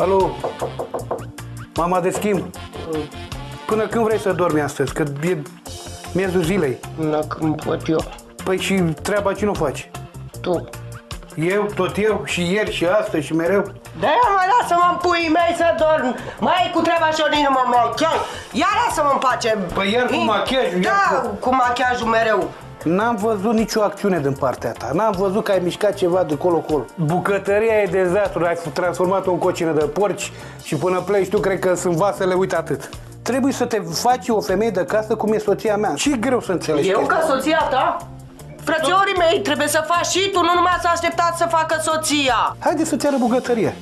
Alo, mama de schimb. Până când vrei să dormi astăzi? Că e miezul zilei. Până când pot eu. Păi și treaba ce nu faci? Tu. Eu, tot eu, și ieri, și astăzi, și mereu. De-aia mă lasă-mă în puii mei să dorm. Mai cu treaba și o mă machiaj. Ia lasă-mă în pace. Păi iar cu machiajul, iar Da, cu- cu machiajul mereu. N-am văzut nicio acțiune din partea ta. N-am văzut că ai mișcat ceva de colo-colo. Bucătăria e dezastru. Ai transformat-o în cocină de porci și până pleci tu, cred că sunt vasele, uite atât. Trebuie să te faci o femeie de casă cum e soția mea. Și e greu să înțelegi Eu chestia ca soția ta? Frățiorii mei, trebuie să faci și tu, nu numai să așteptați să facă soția. Haide să-ți arăt bucătărie.